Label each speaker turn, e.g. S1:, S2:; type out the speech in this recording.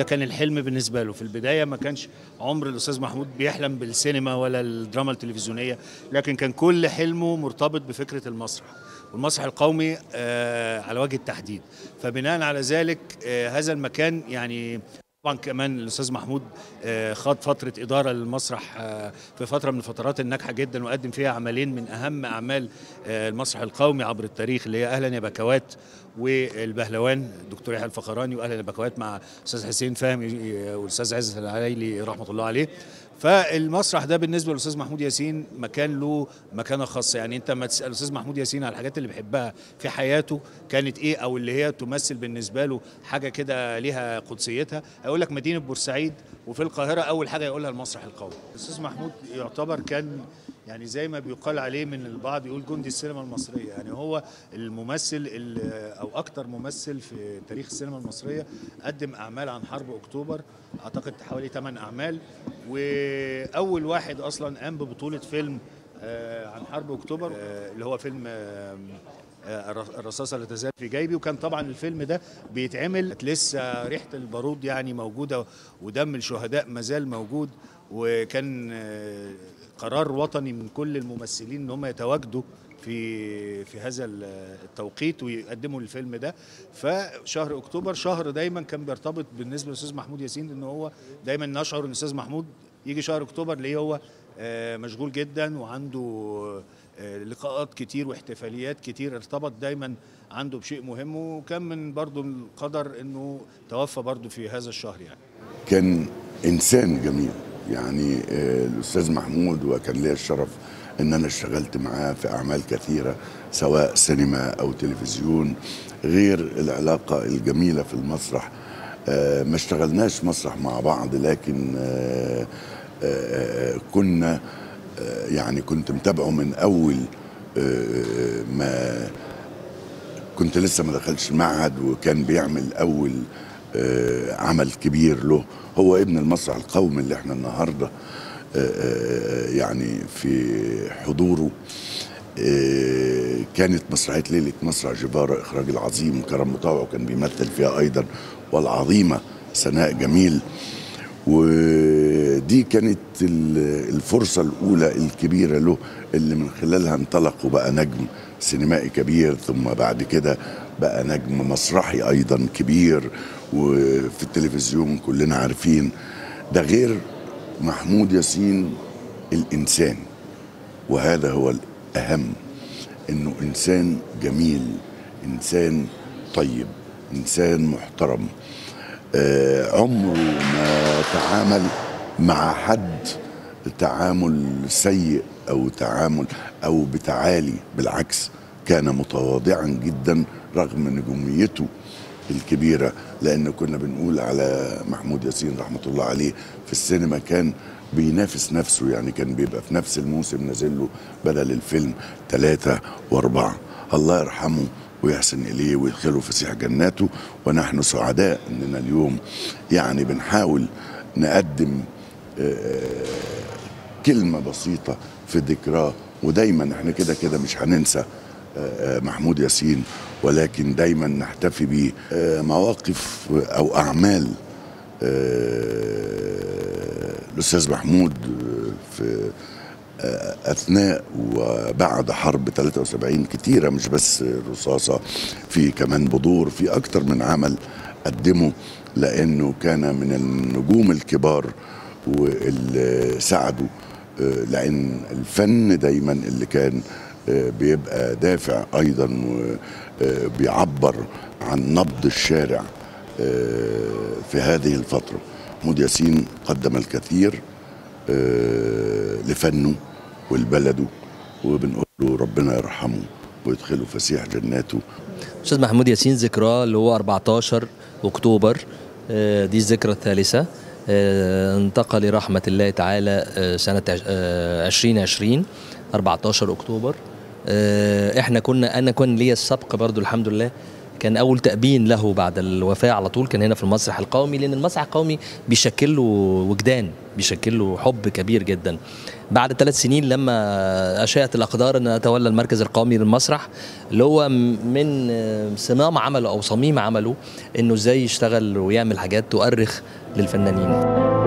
S1: يعني هو ده كان الحلم بالنسبة له. في البداية ما كانش عمر الأستاذ محمود بيحلم بالسينما ولا الدراما التلفزيونية لكن كان كل حلمه مرتبط بفكرة المسرح والمسرح القومي آه على وجه التحديد. فبناء على ذلك آه هذا المكان يعني طبعا كمان الأستاذ محمود آه، خاض فترة إدارة للمسرح آه، في فترة من الفترات الناجحة جدا وقدم فيها عملين من أهم أعمال آه، المسرح القومي عبر التاريخ اللي هي أهلا يا بكوات والبهلوان دكتور يحيى الفخراني واهلا يا بكوات مع أستاذ حسين فهمي والأستاذ عزت العلايلي رحمة الله عليه. فالمسرح ده بالنسبة للأستاذ محمود ياسين مكان له مكانة خاصة. يعني أنت ما تسأل الاستاذ محمود ياسين على الحاجات اللي بيحبها في حياته كانت إيه أو اللي هي تمثل بالنسبة له حاجة كده ليها قدسيتها هيقول لك مدينة بورسعيد وفي القاهرة أول حاجة يقولها المسرح القومي. الاستاذ محمود يعتبر كان يعني زي ما بيقال عليه من البعض يقول جندي السينما المصرية. يعني هو الممثل ال- أو أكتر ممثل في تاريخ السينما المصرية قدم أعمال عن حرب أكتوبر أعتقد حوالي 8 أعمال. وأول واحد أصلا قام ببطولة فيلم آه، عن حرب أكتوبر آه، اللي هو فيلم آه، الر- الرصاصة لا تزال في جيبي. وكان طبعا الفيلم ده بيتعمل لسه ريحة البارود يعني موجودة ودم الشهداء مازال موجود. وكان قرار وطني من كل الممثلين إن هم يتواجدوا في في هذا ال- التوقيت ويقدموا الفيلم ده. فشهر أكتوبر شهر دايما كان بيرتبط بالنسبة للاستاذ محمود ياسين إن هو دايما نشعر إن الاستاذ محمود يجي شهر أكتوبر ليه هو آه، مشغول جدا وعنده آه، لقاءات كتير واحتفاليات كتير ارتبط دايما عنده بشيء مهم وكان من برضه القدر إنه توفى برضه في هذا الشهر يعني.
S2: كان إنسان جميل يعني آه، الأستاذ محمود وكان ليا الشرف إن أنا اشتغلت معاه في أعمال كثيرة سواء سينما أو تلفزيون. غير العلاقة الجميلة في المسرح آه، ما اشتغلناش مسرح مع بعض لكن آه، آه، كنا يعني كنت متابعه من أول ما كنت لسه ما دخلش المعهد وكان بيعمل أول عمل كبير له. هو ابن المسرح القومي اللي إحنا النهارده. يعني في حضوره. آه، كانت مسرحية ليلة مسرح جباره إخراج العظيم كرم مطاوع وكان بيمثل فيها أيضا والعظيمة سناء جميل. ودي كانت ال- الفرصة الأولى الكبيرة له اللي من خلالها انطلق وبقى نجم سينمائي كبير. ثم بعد كده بقى نجم مسرحي أيضا كبير. وفي التلفزيون كلنا عارفين ده غير محمود ياسين الإنسان. وهذا هو الأهم إنه إنسان جميل إنسان طيب إنسان محترم. آه، عمره ما تعامل مع حد تعامل سيء أو تعامل أو بتعالي بالعكس كان متواضعا جدا رغم نجوميته. الكبيرة لأن كنا بنقول على محمود ياسين رحمة الله عليه في السينما كان بينافس نفسه يعني كان بيبقى في نفس الموسم نازل له بدل الفيلم ثلاثة وأربعة. الله يرحمه ويحسن إليه ويدخله فسيح جناته ونحن سعداء أننا اليوم يعني بنحاول نقدم آه، كلمة بسيطة في ذكراه. ودايما إحنا كده كده مش هننسى آه، آه، محمود ياسين ولكن دايما نحتفي آه، مواقف أو أعمال آه، الأستاذ محمود آه، في أثناء وبعد حرب 73 كتيرة مش بس رصاصة في كمان بدور في أكتر من عمل قدمه لأنه كان من النجوم الكبار واللي ساعدوا آه، لأن الفن دايما اللي كان آه، بيبقى دافع أيضا وبيعبر عن نبض الشارع آه، في هذه الفترة. محمود ياسين قدم الكثير آه، لفنه ولبلده وبنقول له ربنا يرحمه ويدخله فسيح جناته.
S3: أستاذ محمود ياسين ذكراه اللي هو 14 أكتوبر آه، دي الذكرى الثالثة. آه، انتقل لرحمة الله تعالى آه، سنة عش- آه، 2020 14 أكتوبر. آه، إحنا كنا أنا كان ليا السبق برضو الحمد لله كان أول تأبين له بعد الوفاة على طول كان هنا في المسرح القومي لأن المسرح القومي بيشكل له وجدان بيشكل له حب كبير جدا. بعد ثلاث سنين لما اشاءت الأقدار إن أتولى المركز القومي للمسرح اللي هو من صمام عمله أو صميم عمله إنه إزاي يشتغل ويعمل حاجات تؤرخ للفنانين.